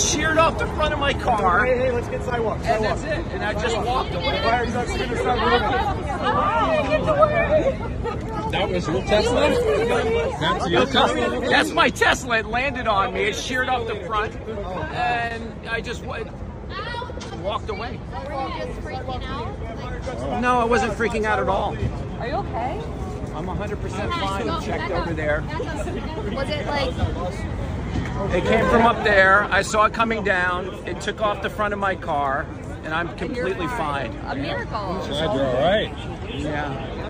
sheared off the front of my car, Hey, hey, let's get sidewalk. and that's it. And I just walked away. Fire trucks are gonna start moving. That was your Tesla? That's your Tesla? That's my Tesla. It landed on me. It sheared off the front, and I just wa- walked away. Were you just freaking out? No, I wasn't freaking out at all. Are you okay? I'm 100% fine. I checked over there. Was it like It came from up there. I saw it coming down. It took off the front of my car, and I'm completely fine. a miracle? Glad you're all right. Yeah.